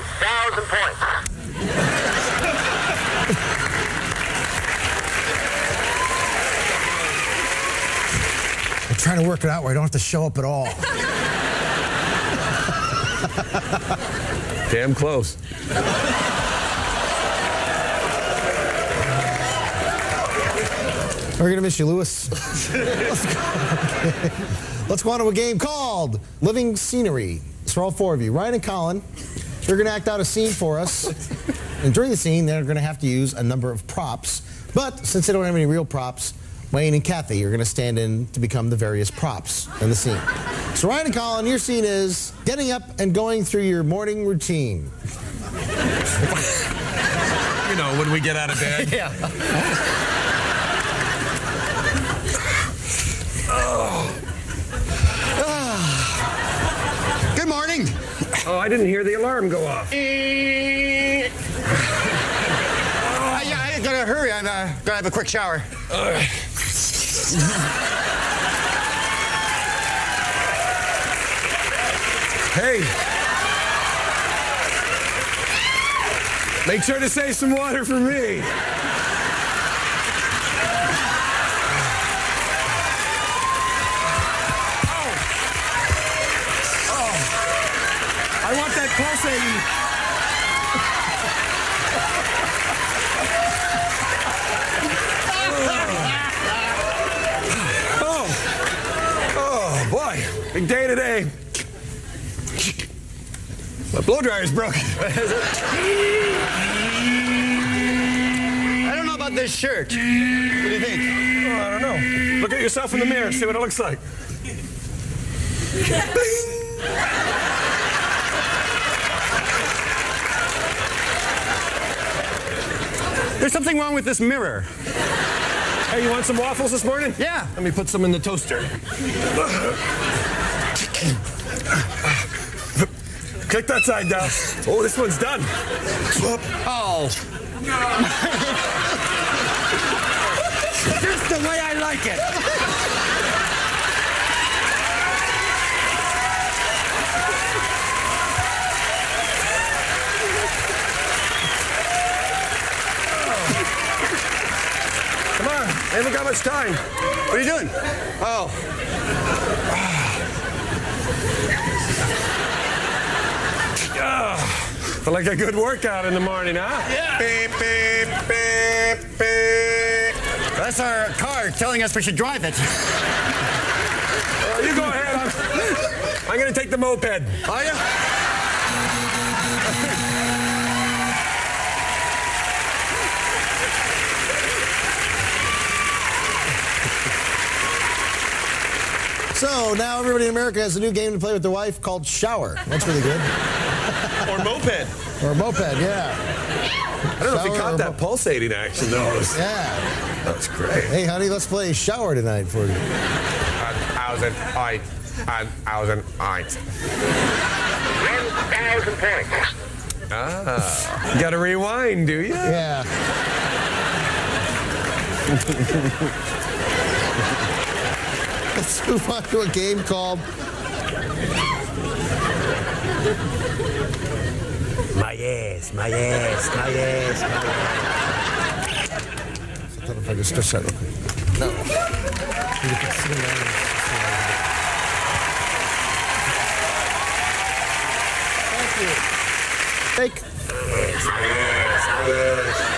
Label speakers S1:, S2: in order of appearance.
S1: 1,000 points.
S2: I'm trying to work it out where I don't have to show up at all.
S3: Damn close.
S2: We're gonna miss you, Lewis. Let's go. Let's go on to a game called Living Scenery. It's for all four of you. Ryan and Colin, you're gonna act out a scene for us. And during the scene, they're gonna have to use a number of props. But since they don't have any real props, Wayne and Kathy are gonna stand in to become the various props in the scene. So Ryan and Colin, your scene is getting up and going through your morning routine.
S3: You know, when we get out of bed.
S2: Yeah.
S4: Good
S3: Oh, I didn't hear the alarm go off.
S4: Uh, yeah, I gotta hurry. I'm uh, gonna have a quick shower.
S3: Hey. Make sure to save some water for me. Oh. Oh, boy. Big day today. My blow dryer's broken.
S4: I don't know about this shirt. What do you think?
S3: Oh, I don't know. Look at yourself in the mirror, see what it looks like.
S4: There's something wrong with this mirror.
S3: Hey, you want some waffles this morning?
S4: Yeah.
S3: Let me put some in the toaster. Click that side down. Oh, this one's done.
S4: Oh. Just the way I like it.
S3: Haven't got much time.
S4: What are you doing? Oh. Ah.
S3: Feel like a good workout in the morning, huh?
S4: Beep, beep, beep, beep. That's our car telling us we should drive it.
S3: Well, you go ahead. I'm, I'm going to take the moped.
S4: Are you?
S2: So now everybody in America has a new game to play with their wife called Shower. That's really good.
S3: Or moped.
S2: Or moped, yeah.
S3: I don't know if you caught
S2: or
S3: that pulsating action, though. Was,
S2: Yeah.
S3: that was great.
S2: Hey, honey, let's play Shower tonight for you.
S3: thousand eight and thousand eight.
S1: 1,000 points.
S3: Ah, you got to rewind, do you?
S2: Yeah. Let's move on to a game called
S5: My ass, my ass, my ass, my ass.
S2: I know if I can stretch that real quick. No. You can sit down. Thank you. Take.